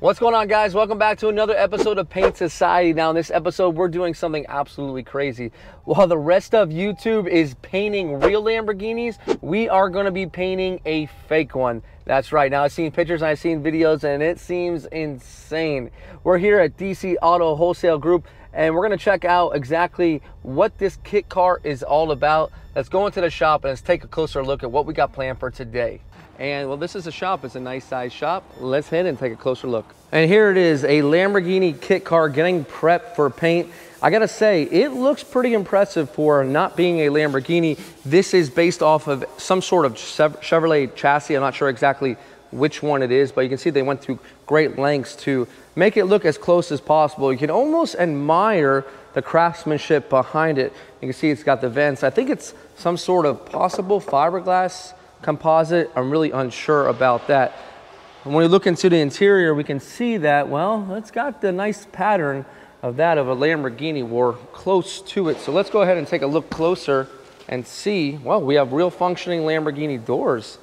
What's going on guys? Welcome back to another episode of Paint Society. Now in this episode, we're doing something absolutely crazy. While the rest of YouTube is painting real Lamborghinis, we are gonna be painting a fake one. That's right, now I've seen pictures and I've seen videos and it seems insane. We're here at DC Auto Wholesale Group and we're gonna check out exactly what this kit car is all about. Let's go into the shop and let's take a closer look at what we got planned for today. And well, this is a shop, it's a nice size shop. Let's head and take a closer look. And here it is, a Lamborghini kit car getting prepped for paint. I gotta say, it looks pretty impressive for not being a Lamborghini. This is based off of some sort of Chevrolet chassis. I'm not sure exactly which one it is, but you can see they went through great lengths to make it look as close as possible. You can almost admire the craftsmanship behind it. You can see it's got the vents. I think it's some sort of possible fiberglass composite. I'm really unsure about that. And when we look into the interior, we can see that, well, it's got the nice pattern of that of a Lamborghini or close to it. So let's go ahead and take a look closer and see, well, we have real functioning Lamborghini doors.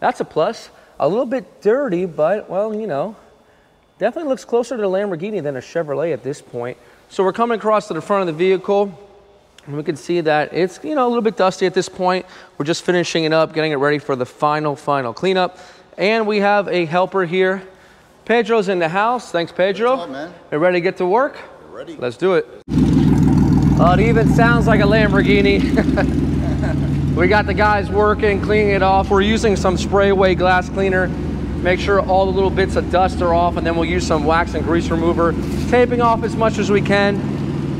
That's a plus. A little bit dirty, but well, you know, definitely looks closer to a Lamborghini than a Chevrolet at this point. So we're coming across to the front of the vehicle. And we can see that it's, you know, a little bit dusty at this point. We're just finishing it up, getting it ready for the final, final cleanup. And we have a helper here. Pedro's in the house. Thanks, Pedro. Man? You ready to get to work? We're ready. Let's do it. Oh, it even sounds like a Lamborghini. we got the guys working, cleaning it off. We're using some Sprayway glass cleaner. Make sure all the little bits of dust are off, and then we'll use some wax and grease remover. Taping off as much as we can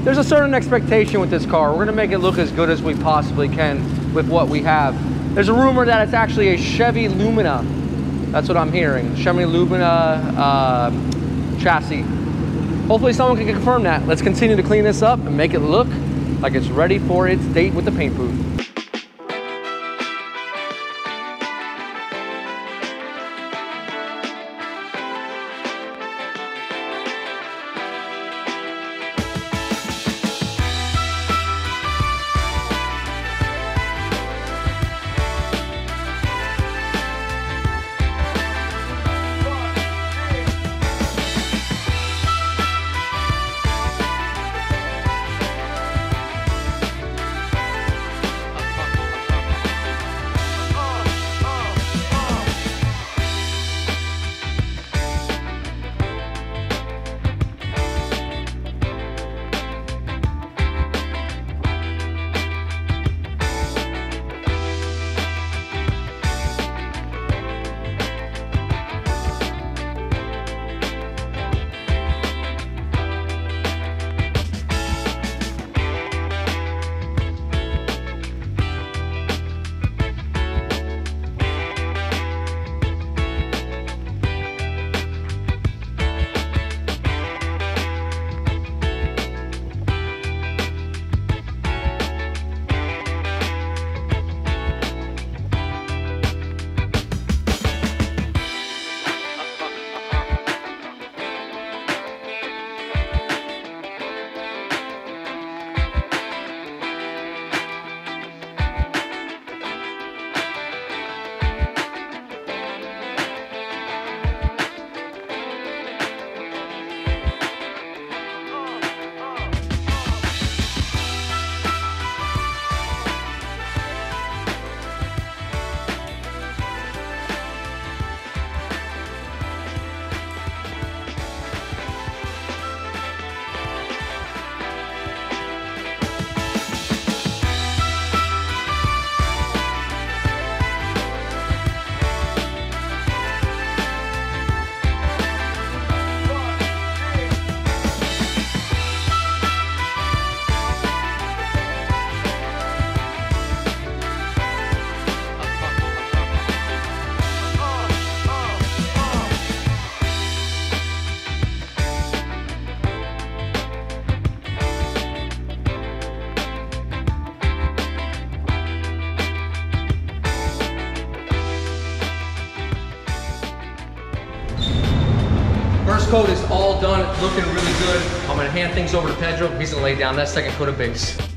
there's a certain expectation with this car. We're gonna make it look as good as we possibly can with what we have. There's a rumor that it's actually a Chevy Lumina. That's what I'm hearing. Chevy Lumina uh, chassis. Hopefully someone can confirm that. Let's continue to clean this up and make it look like it's ready for its date with the paint booth. First coat is all done, looking really good. I'm gonna hand things over to Pedro. He's gonna lay down that second coat of base.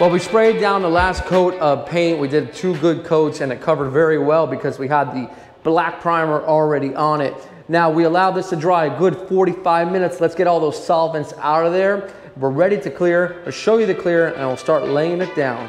Well, we sprayed down the last coat of paint. We did two good coats and it covered very well because we had the black primer already on it. Now we allow this to dry a good 45 minutes. Let's get all those solvents out of there. We're ready to clear. I'll show you the clear and we'll start laying it down.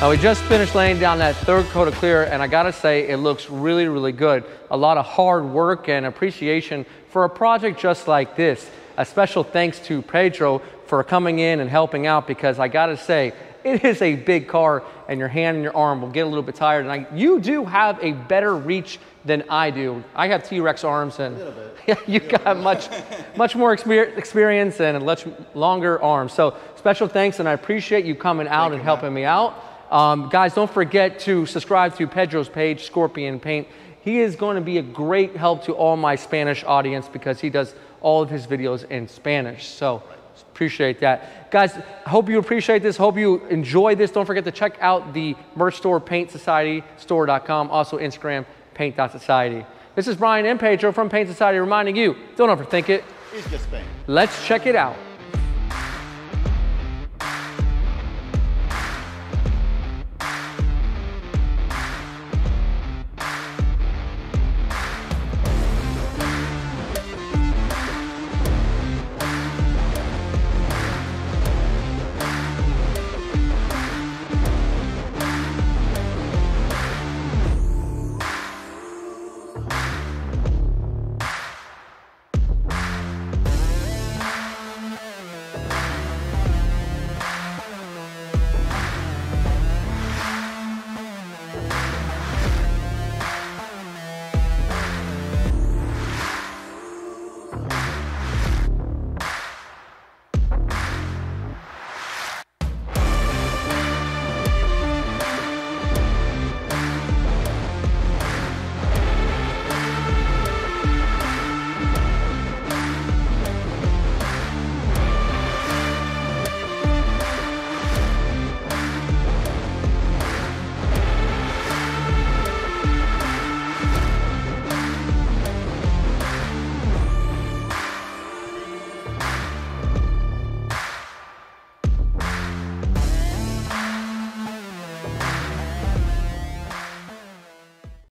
Now we just finished laying down that third coat of clear and I gotta say it looks really, really good. A lot of hard work and appreciation for a project just like this. A special thanks to Pedro for coming in and helping out because I gotta say, it is a big car and your hand and your arm will get a little bit tired. And I, you do have a better reach than I do. I have T-Rex arms and yeah, you got much, much more experience and much longer arms. So special thanks and I appreciate you coming out Thank and helping me out. Um, guys, don't forget to subscribe to Pedro's page, Scorpion Paint. He is going to be a great help to all my Spanish audience because he does all of his videos in Spanish. So appreciate that. Guys, hope you appreciate this. Hope you enjoy this. Don't forget to check out the merch store, paintsocietystore.com. Also Instagram, paint.society. This is Brian and Pedro from Paint Society reminding you, don't overthink it. It's just paint. Let's check it out.